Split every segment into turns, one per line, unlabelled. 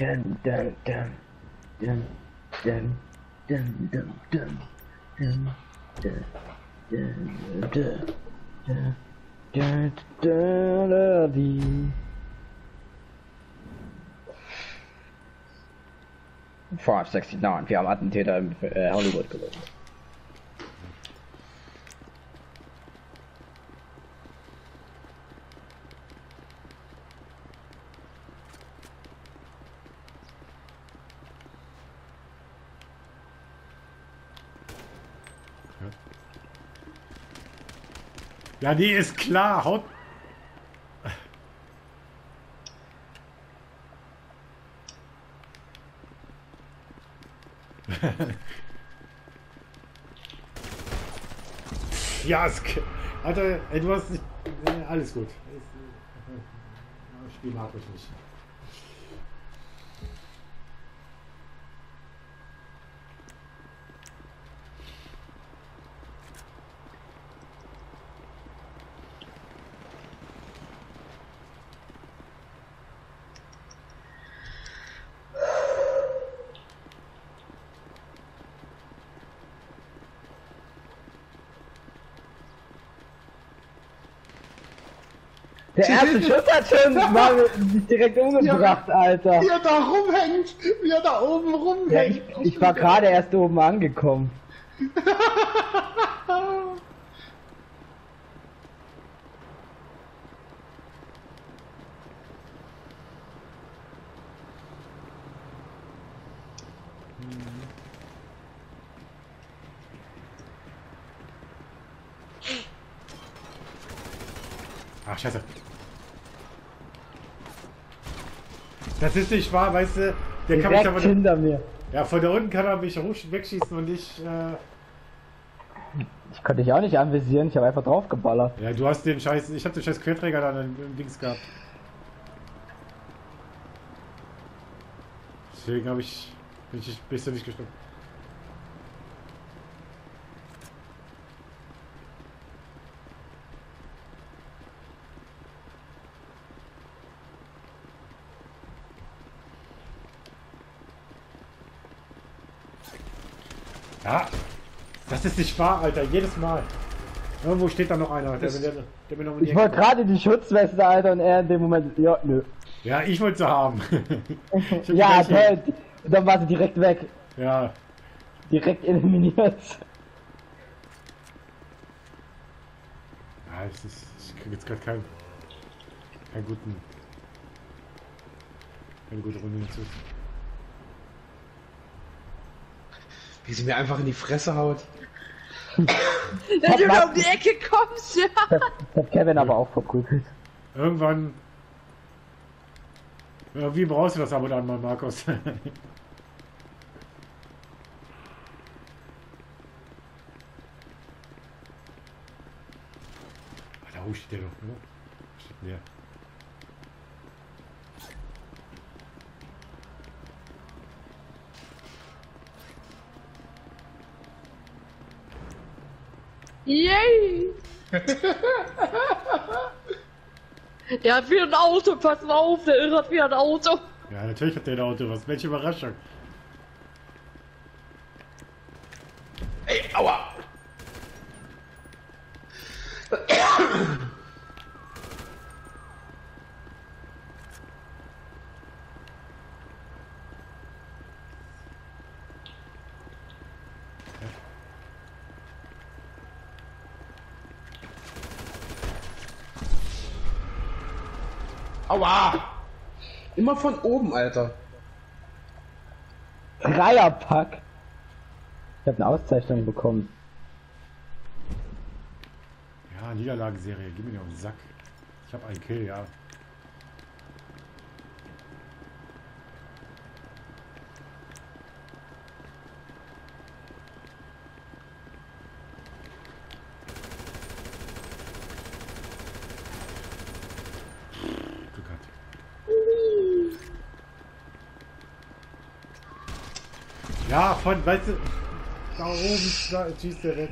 Dun, dun, dun. Dun, dun, dun, dun, dun. Dun, dun, dun, dun, dun. Dun, dun. Five sixty nine, haben Attentäter in äh, uh, Hollywood
Ja, die ist klar. Haut. ja, es, Alter, ey, du hast nicht. Alles gut. Spiel mag ich nicht.
Der erste Schuss hat schon mal sich direkt umgebracht, Alter.
Wie er da rumhängt, wie er da oben
Ja,
rumhängt.
ich, ich war gerade erst oben angekommen.
Ach, scheiße. Das ist nicht wahr, weißt du? Der kann mich aber.
hinter mir.
Ja, von da unten kann er mich wegschießen und ich. Äh,
Ich konnte dich auch nicht anvisieren, ich habe einfach draufgeballert.
ja, du hast den scheiß. Ich hab den scheiß Querträger dann im, im Dings gehabt. Deswegen habe ich. Bin ich bist du nicht gestorben. Ja, das ist nicht wahr, Alter. Jedes Mal. Irgendwo steht da noch einer, der, der, der mir noch
Ich wollte gerade die Schutzweste, Alter, und er in dem Moment, ja, nö.
Ja, ich wollte sie haben.
Ja, toll. Dann war sie direkt weg.
Ja,
Direkt eliminiert.
Ja, es ist, ich kriege jetzt gerade keinen, keinen guten, keine gute Runde hinzu.
Wie sie mir einfach in die Fresse haut.
Wenn du um die Ecke kommst, ja.
Das hat Kevin aber auch verprügelt.
Irgendwann, wie brauchst du das aber dann mal, Markus? Da wo steht der doch, ne? Steht der.
Yay! Der hat wieder ein Auto, pass mal auf, der Irre hat wieder ein Auto.
Ja, natürlich hat der ein Auto was. Welche Überraschung.
Ey, aua! Aua! Immer von oben, Alter.
Dreierpack. Ich habe eine Auszeichnung bekommen.
Ja, Niederlagenserie, gib mir nicht auf den Sack. Ich habe einen Kill, ja. Glück gehabt. Ja, von, weißt du, da oben schießt der weg.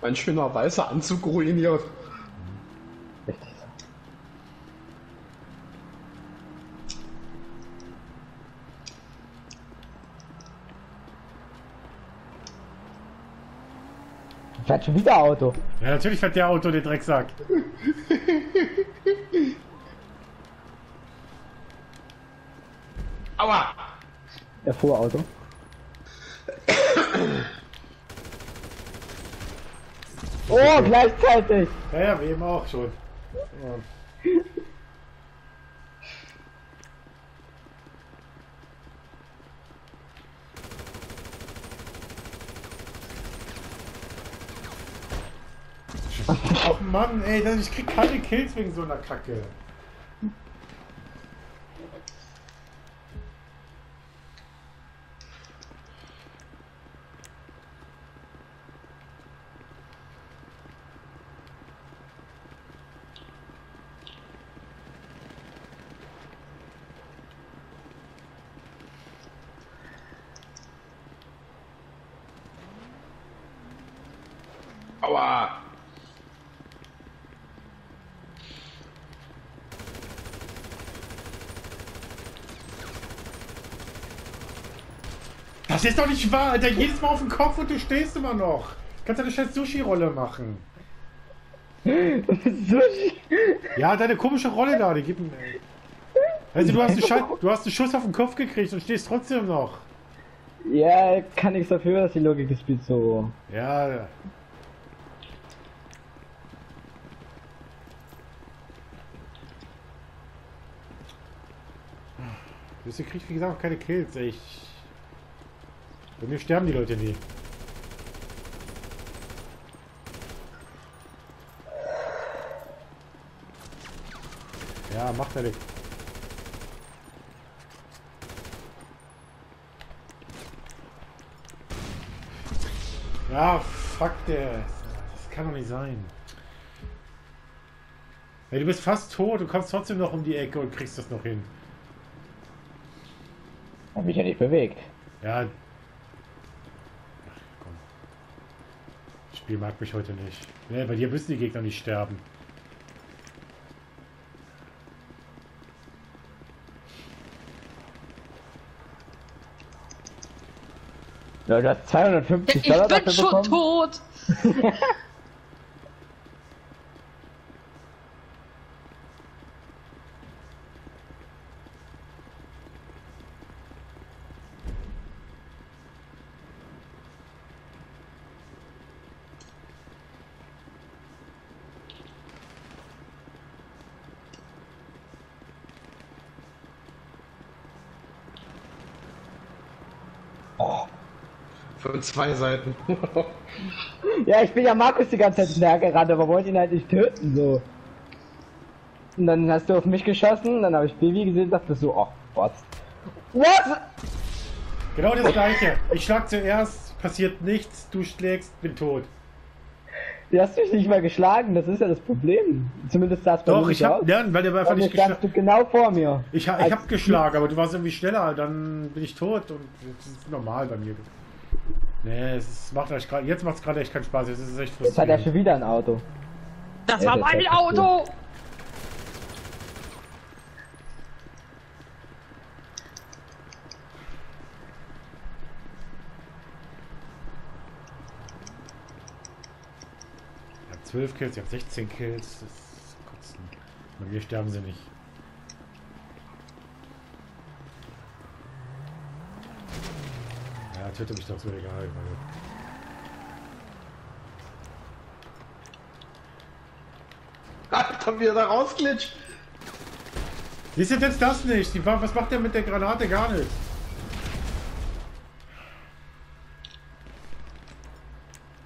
Mein schöner weißer Anzug ruiniert.
Fährt schon wieder Auto.
Ja, natürlich fährt der Auto den Drecksack.
Er fuhr Auto. Oh, gleichzeitig!
Ja, ja, wie eben auch schon. Oh Mann, ey, das- ich krieg keine Kills wegen so einer Kacke. Das ist doch nicht wahr, Alter. Jedes Mal auf den Kopf und du stehst immer noch. Kannst eine scheiß Sushi-Rolle machen.
Sushi.
Ja, deine komische Rolle da, die gibt mir. Also du hast, einen Scha du hast einen Schuss auf den Kopf gekriegt und stehst trotzdem noch.
Ja, kann nichts dafür, dass die Logik des Spiels so.
Ja. Du kriegst wie gesagt auch keine Kills. Ich. Bei mir sterben die Leute nie. Ja, macht er nicht. Ja, fuck der. Das kann doch nicht sein. Ey, du bist fast tot, du kommst trotzdem noch um die Ecke und kriegst das noch hin.
Hab mich ja nicht bewegt.
Ja. Ach, komm. Das Spiel mag mich heute nicht. Nee, bei dir müssen die Gegner nicht sterben.
Ja, du hast 250
Ich
Dollar
bin
dafür
schon
bekommen.
tot.
Von zwei Seiten.
Ja, ich bin ja Markus die ganze Zeit hinterhergerannt, aber wollte ihn halt nicht töten, so. Und dann hast du auf mich geschossen, dann habe ich Baby gesehen und dachte so, oh, was? Was?
Genau das gleiche. Ich schlag zuerst, passiert nichts, du schlägst, bin tot.
Du hast mich nicht mal geschlagen, das ist ja das Problem. Zumindest sah es bei
Doch,
mir
ich
nicht
hab,
aus.
ja, weil der war einfach nicht geschlagen.
du genau vor mir.
Ich, ha- ich hab geschlagen, aber du warst irgendwie schneller, dann bin ich tot und das ist normal bei mir. Nee, es macht echt grad, jetzt macht es gerade echt keinen Spaß, jetzt ist es echt
Jetzt hat er
frustrierend.
schon wieder ein Auto.
Das
Ja,
war
das
mein Auto.
Ich hab 12 Kills, ich hab 16 Kills, das ist kotzen. Bei mir sterben sie nicht. Töte mich doch, ist mir egal.
Alter, wie er da rausglitscht.
Siehst du jetzt das nicht? Die, wa- was macht der mit der Granate? Gar nichts.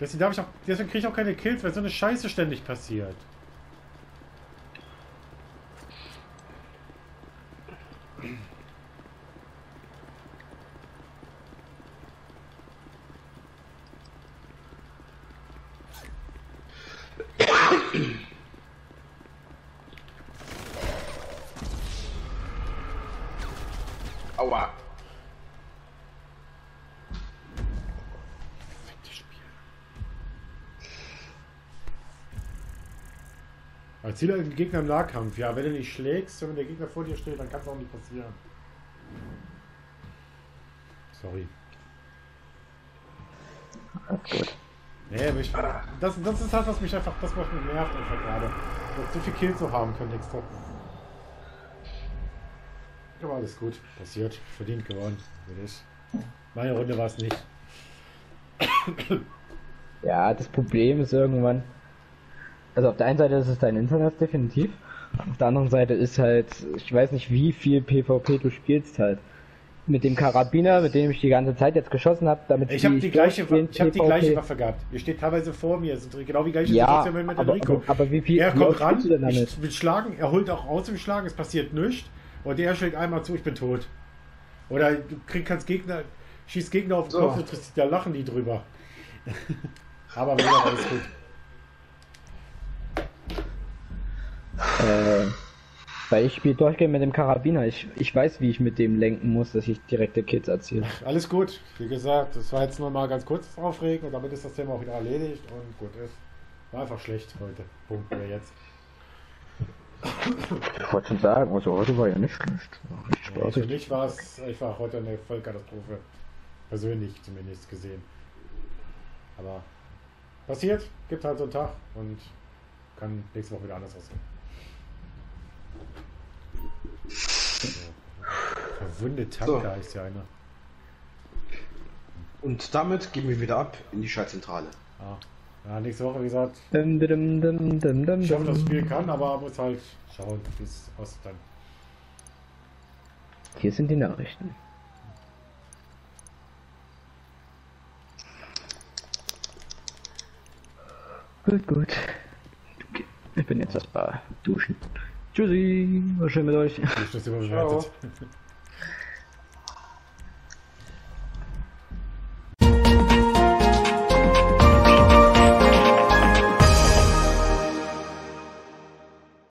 Deswegen, darf ich auch, deswegen kriege ich auch keine Kills, weil so eine Scheiße ständig passiert.
Aua.
Als Ziel Gegner im Nahkampf. Ja, wenn du nicht schlägst, wenn der Gegner vor dir steht, dann kann es auch nicht passieren. Sorry.
Gut.
Nee, mich, das, das ist halt, was mich einfach, das was mich nervt einfach gerade. So viel Kill zu haben können extra. Aber alles gut, passiert, verdient gewonnen. Meine Runde war es nicht.
Ja, das Problem ist irgendwann. Also auf der einen Seite ist es dein Internet definitiv. Auf der anderen Seite ist halt, ich weiß nicht, wie viel PvP du spielst halt. Mit dem Karabiner, mit dem ich die ganze Zeit jetzt geschossen habe, damit
Ich habe die gleiche, ich habe die gleiche Waffe gehabt. Ihr steht teilweise vor mir, ist genau die gleiche
Ja,
Situation wie mit
aber,
Enrico.
aber, aber wie viel
er
wie
kommt ran,
spielst du denn damit?
ich will schlagen, er holt auch aus dem Schlagen, es passiert nichts. Und der schlägt einmal zu, ich bin tot. Oder du krieg, kannst Gegner, schießt Gegner auf den
So.
Kopf, triffst, da lachen die drüber. Aber mir war alles gut.
Äh, weil ich spiele durchgehend mit dem Karabiner. Ich, ich weiß, wie ich mit dem lenken muss, dass ich direkte Kills erziele.
Alles gut. Wie gesagt, das war jetzt nur mal ganz kurz aufregend und damit ist das Thema auch wieder erledigt und gut ist. War einfach schlecht heute. Punkt wir jetzt.
Ich wollte schon sagen, also heute war ja nicht schlecht. War richtig
Nee, für mich war es einfach heute eine Vollkatastrophe. Persönlich zumindest gesehen. Aber passiert, gibt halt so einen Tag und kann nächste Woche wieder anders aussehen. So. Verwunde Tanke
So.
heißt ja einer.
Und damit gehen wir wieder ab in die Schaltzentrale.
Ah. Ja, nächste Woche, wie gesagt,
Dum, dum, dum, dum, dum,
ich hoffe, dass das. Spiel kann, aber muss halt schauen, wie es aussieht dann.
Hier sind die Nachrichten. Gut, gut. Ich bin jetzt erstmal duschen. Tschüssi, war schön mit euch.
Ich das überbewertet.